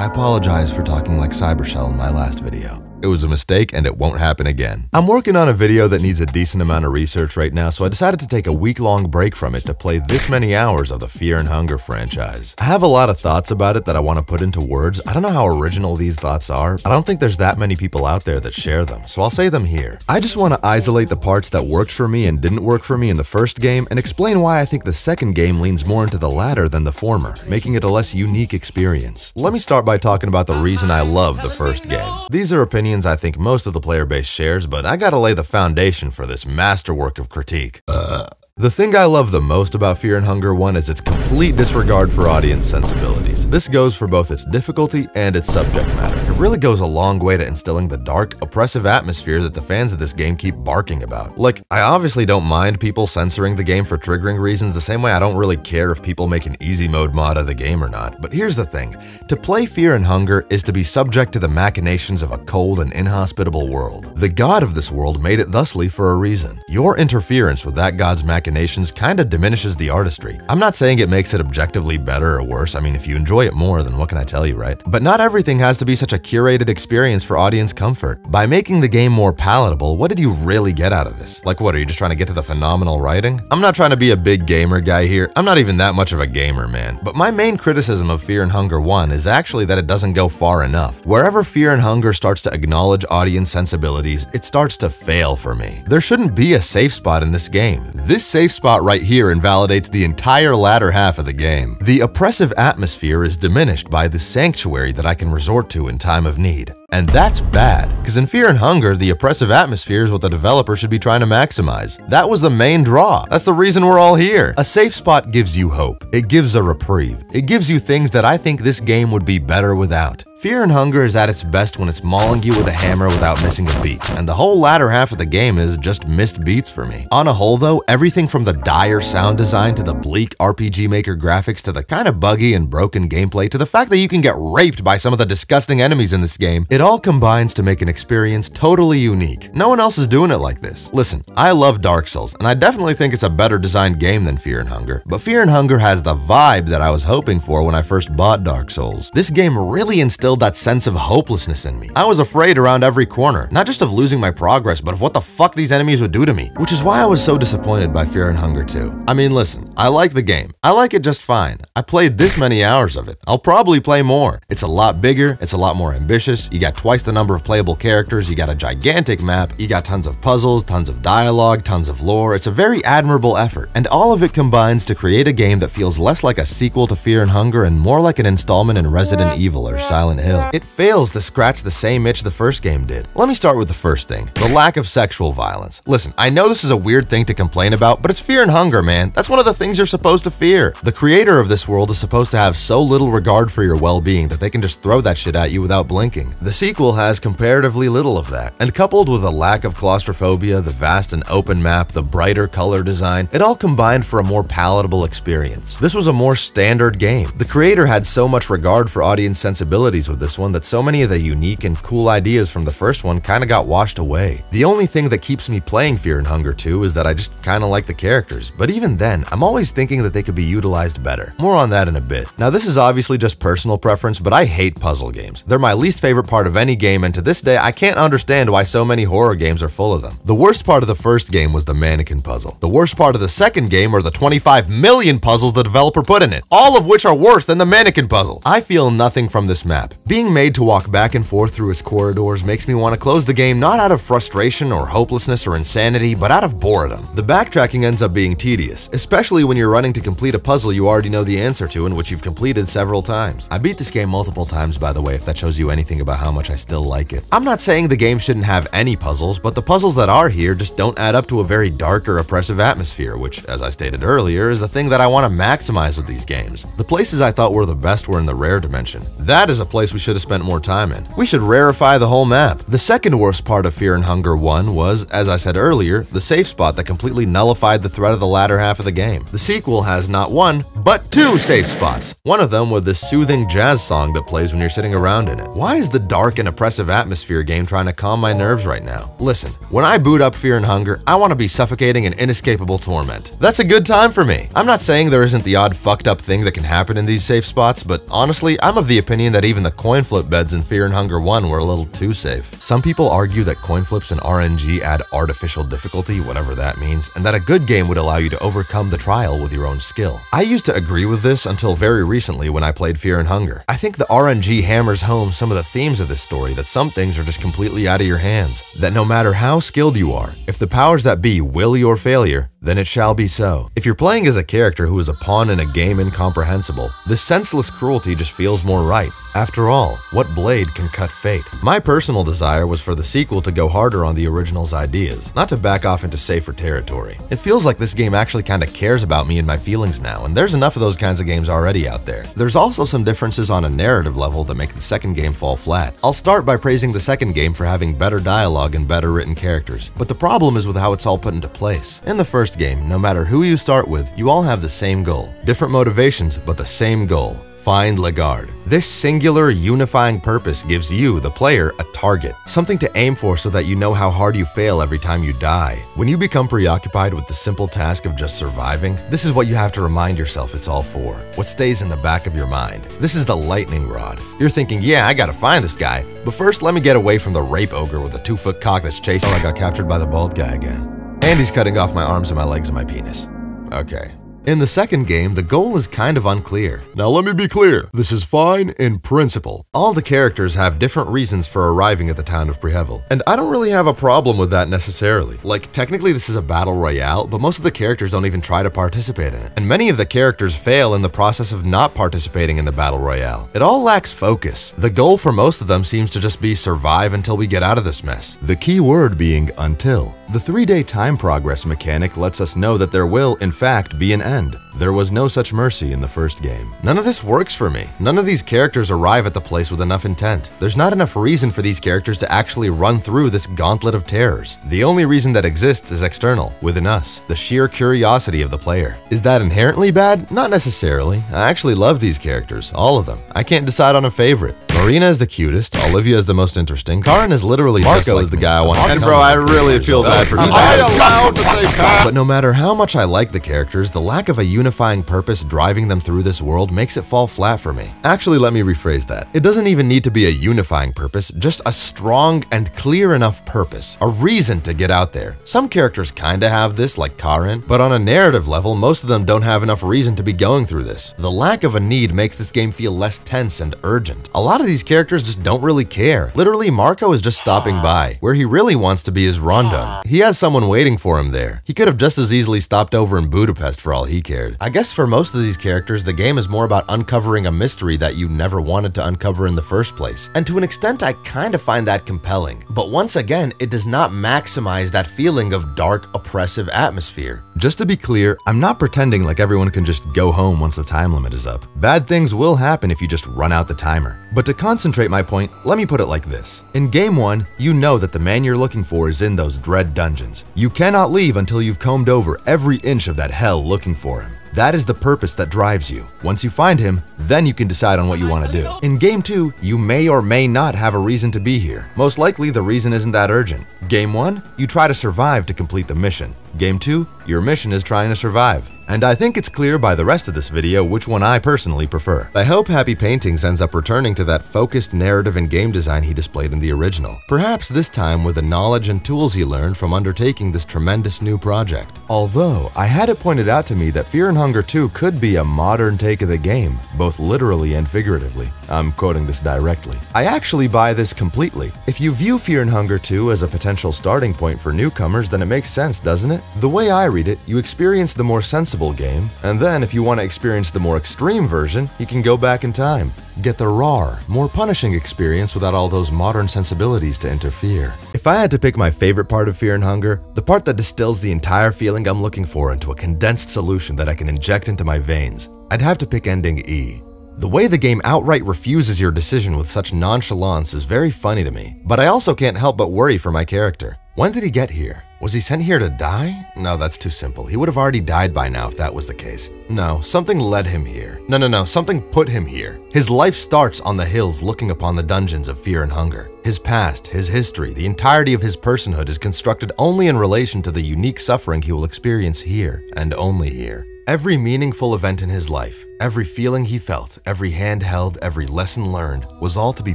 I apologize for talking like Cybershell in my last video. It was a mistake and it won't happen again. I'm working on a video that needs a decent amount of research right now, so I decided to take a week-long break from it to play this many hours of the Fear and Hunger franchise. I have a lot of thoughts about it that I want to put into words. I don't know how original these thoughts are. I don't think there's that many people out there that share them, so I'll say them here. I just want to isolate the parts that worked for me and didn't work for me in the first game and explain why I think the second game leans more into the latter than the former, making it a less unique experience. Let me start by talking about the reason I love the first game. These are opinions opinions I think most of the player base shares, but I gotta lay the foundation for this masterwork of critique. Uh. The thing I love the most about Fear and Hunger 1 is its complete disregard for audience sensibilities. This goes for both its difficulty and its subject matter. It really goes a long way to instilling the dark, oppressive atmosphere that the fans of this game keep barking about. Like, I obviously don't mind people censoring the game for triggering reasons the same way I don't really care if people make an easy mode mod of the game or not. But here's the thing, to play Fear and Hunger is to be subject to the machinations of a cold and inhospitable world. The god of this world made it thusly for a reason. Your interference with that god's machinations machinations kinda diminishes the artistry. I'm not saying it makes it objectively better or worse, I mean if you enjoy it more then what can I tell you, right? But not everything has to be such a curated experience for audience comfort. By making the game more palatable, what did you really get out of this? Like what, are you just trying to get to the phenomenal writing? I'm not trying to be a big gamer guy here, I'm not even that much of a gamer, man. But my main criticism of Fear and Hunger 1 is actually that it doesn't go far enough. Wherever Fear and Hunger starts to acknowledge audience sensibilities, it starts to fail for me. There shouldn't be a safe spot in this game. This safe spot right here invalidates the entire latter half of the game. The oppressive atmosphere is diminished by the sanctuary that I can resort to in time of need. And that's bad, because in Fear and Hunger, the oppressive atmosphere is what the developer should be trying to maximize. That was the main draw. That's the reason we're all here. A safe spot gives you hope. It gives a reprieve. It gives you things that I think this game would be better without. Fear and Hunger is at its best when it's mauling you with a hammer without missing a beat, and the whole latter half of the game is just missed beats for me. On a whole though, everything from the dire sound design to the bleak RPG Maker graphics to the kind of buggy and broken gameplay to the fact that you can get raped by some of the disgusting enemies in this game, it all combines to make an experience totally unique. No one else is doing it like this. Listen, I love Dark Souls, and I definitely think it's a better designed game than Fear and Hunger, but Fear and Hunger has the vibe that I was hoping for when I first bought Dark Souls. This game really instilled instilled that sense of hopelessness in me. I was afraid around every corner, not just of losing my progress, but of what the fuck these enemies would do to me, which is why I was so disappointed by Fear and Hunger 2. I mean, listen, I like the game. I like it just fine. I played this many hours of it. I'll probably play more. It's a lot bigger, it's a lot more ambitious, you got twice the number of playable characters, you got a gigantic map, you got tons of puzzles, tons of dialogue, tons of lore. It's a very admirable effort, and all of it combines to create a game that feels less like a sequel to Fear and Hunger and more like an installment in Resident Evil or Silent Hill. It fails to scratch the same itch the first game did. Let me start with the first thing, the lack of sexual violence. Listen, I know this is a weird thing to complain about, but it's fear and hunger, man. That's one of the things you're supposed to fear. The creator of this world is supposed to have so little regard for your well-being that they can just throw that shit at you without blinking. The sequel has comparatively little of that, and coupled with a lack of claustrophobia, the vast and open map, the brighter color design, it all combined for a more palatable experience. This was a more standard game. The creator had so much regard for audience sensibilities with this one that so many of the unique and cool ideas from the first one kinda got washed away. The only thing that keeps me playing Fear and Hunger 2 is that I just kinda like the characters, but even then, I'm always thinking that they could be utilized better. More on that in a bit. Now this is obviously just personal preference, but I hate puzzle games. They're my least favorite part of any game, and to this day, I can't understand why so many horror games are full of them. The worst part of the first game was the mannequin puzzle. The worst part of the second game are the 25 million puzzles the developer put in it, all of which are worse than the mannequin puzzle. I feel nothing from this map. Being made to walk back and forth through its corridors makes me want to close the game not out of frustration or hopelessness or insanity, but out of boredom. The backtracking ends up being tedious, especially when you're running to complete a puzzle you already know the answer to and which you've completed several times. I beat this game multiple times by the way if that shows you anything about how much I still like it. I'm not saying the game shouldn't have any puzzles, but the puzzles that are here just don't add up to a very dark or oppressive atmosphere, which, as I stated earlier, is the thing that I want to maximize with these games. The places I thought were the best were in the rare dimension. That is a place we should have spent more time time in. We should rarefy the whole map. The second worst part of Fear and Hunger 1 was, as I said earlier, the safe spot that completely nullified the threat of the latter half of the game. The sequel has not one, but two safe spots. One of them with this soothing jazz song that plays when you're sitting around in it. Why is the dark dark and oppressive atmosphere game trying to calm my nerves right now. Listen, when I boot up Fear and Hunger, I want to be suffocating in inescapable torment. That's a good time for me. I'm not saying there isn't the odd fucked up thing that can happen in these safe spots, but honestly, I'm of the opinion that even the coin flip beds in Fear and Hunger 1 were a little too safe. Some people argue that coin flips and RNG add artificial difficulty, whatever that means, and that a good game would allow you to overcome the trial with your own skill. I used to agree with this until very recently when I played Fear and Hunger. I think the RNG hammers home some of the themes of this story that some things are just completely out of your hands. That no matter how skilled you are, if the powers that be will your failure, then it shall be so. If you're playing as a character who is a pawn in a game incomprehensible, this senseless cruelty just feels more right. After all, what blade can cut fate? My personal desire was for the sequel to go harder on the original's ideas, not to back off into safer territory. It feels like this game actually kinda cares about me and my feelings now, and there's enough of those kinds of games already out there. There's also some differences on a narrative level that make the second game fall flat. I'll start by praising the second game for having better dialogue and better written characters, but the problem is with how it's all put into place. In the first game, no matter who you start with, you all have the same goal. Different motivations, but the same goal. Find Le'Garde. This singular unifying purpose gives you, the player, a target, something to aim for so that you know how hard you fail every time you die. When you become preoccupied with the simple task of just surviving, this is what you have to remind yourself it's all for, what stays in the back of your mind. This is the lightning rod. You're thinking, yeah, I gotta find this guy, but first let me get away from the rape ogre with a two-foot cock that's chasing. Oh, I got captured by the bald guy again. And he's cutting off my arms and my legs and my penis. Okay, in the second game, the goal is kind of unclear. Now let me be clear, this is fine in principle. All the characters have different reasons for arriving at the town of Prehevil, and I don't really have a problem with that necessarily. Like, technically this is a battle royale, but most of the characters don't even try to participate in it, and many of the characters fail in the process of not participating in the battle royale. It all lacks focus. The goal for most of them seems to just be survive until we get out of this mess. The key word being until. The three-day time progress mechanic lets us know that there will, in fact, be an end. There was no such mercy in the first game. None of this works for me. None of these characters arrive at the place with enough intent. There's not enough reason for these characters to actually run through this gauntlet of terrors. The only reason that exists is external, within us, the sheer curiosity of the player. Is that inherently bad? Not necessarily. I actually love these characters, all of them. I can't decide on a favorite. Marina is the cutest, Olivia is the most interesting, Karin is literally Marcoh like is the guy I want to And bro, I really feel bad for you. I allowed to say But no matter how much I like the characters, the lack of a unifying purpose driving them through this world makes it fall flat for me. Actually, let me rephrase that. It doesn't even need to be a unifying purpose, just a strong and clear enough purpose, a reason to get out there. Some characters kinda have this, like Karin, but on a narrative level, most of them don't have enough reason to be going through this. The lack of a need makes this game feel less tense and urgent. A lot of these characters just don't really care. Literally, Marcoh is just stopping ah. by. Where he really wants to be is Rondon. Ah. He has someone waiting for him there. He could have just as easily stopped over in Budapest for all he cared. I guess for most of these characters, the game is more about uncovering a mystery that you never wanted to uncover in the first place. And to an extent, I kind of find that compelling. But once again, it does not maximize that feeling of dark, oppressive atmosphere. Just to be clear, I'm not pretending like everyone can just go home once the time limit is up. Bad things will happen if you just run out the timer. But to concentrate my point, let me put it like this. In Game 1, you know that the man you're looking for is in those dread dungeons. You cannot leave until you've combed over every inch of that hell looking for him. That is the purpose that drives you. Once you find him, then you can decide on what you want to do. In Game 2, you may or may not have a reason to be here. Most likely, the reason isn't that urgent. Game 1, you try to survive to complete the mission. Game 2, your mission is trying to survive. And I think it's clear by the rest of this video which one I personally prefer. I hope Happy Paintings ends up returning to that focused narrative and game design he displayed in the original. Perhaps this time with the knowledge and tools he learned from undertaking this tremendous new project. Although, I had it pointed out to me that Fear and Hunger 2 could be a modern take of the game, both literally and figuratively. I'm quoting this directly. I actually buy this completely. If you view Fear and Hunger 2 as a potential starting point for newcomers, then it makes sense, doesn't it? The way I read it, you experience the more sensible game, and then if you want to experience the more extreme version, you can go back in time. Get the raw, more punishing experience without all those modern sensibilities to interfere. If I had to pick my favorite part of Fear and Hunger, the part that distills the entire feeling I'm looking for into a condensed solution that I can inject into my veins, I'd have to pick ending E. The way the game outright refuses your decision with such nonchalance is very funny to me, but I also can't help but worry for my character. When did he get here? Was he sent here to die? No, that's too simple. He would have already died by now if that was the case. No, something led him here. No, no, no, something put him here. His life starts on the hills looking upon the dungeons of fear and hunger. His past, his history, the entirety of his personhood is constructed only in relation to the unique suffering he will experience here, and only here. Every meaningful event in his life, every feeling he felt, every hand held, every lesson learned, was all to be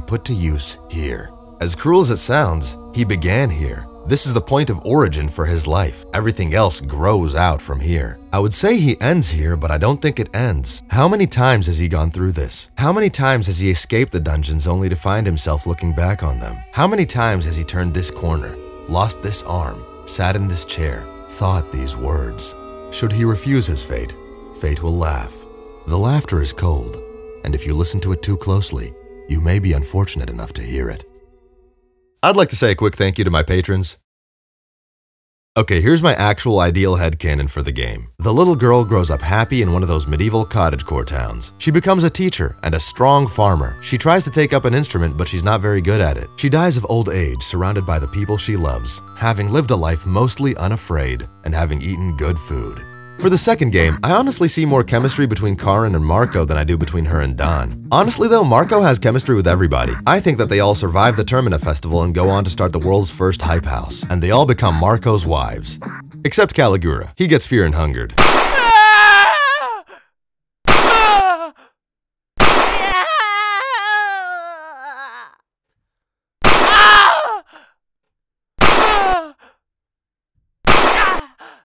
put to use here. As cruel as it sounds, he began here. This is the point of origin for his life. Everything else grows out from here. I would say he ends here, but I don't think it ends. How many times has he gone through this? How many times has he escaped the dungeons only to find himself looking back on them? How many times has he turned this corner, lost this arm, sat in this chair, thought these words? Should he refuse his fate, fate will laugh. The laughter is cold, and if you listen to it too closely, you may be unfortunate enough to hear it. I'd like to say a quick thank you to my patrons. Okay, here's my actual ideal headcanon for the game. The little girl grows up happy in one of those medieval cottagecore towns. She becomes a teacher and a strong farmer. She tries to take up an instrument, but she's not very good at it. She dies of old age, surrounded by the people she loves, having lived a life mostly unafraid and having eaten good food. For the second game, I honestly see more chemistry between Karin and Marcoh than I do between her and Daan. Honestly though, Marcoh has chemistry with everybody. I think that they all survive the Termina Festival and go on to start the world's first hype house, and they all become Marcoh's wives. Except Caligura. He gets fear and hungered.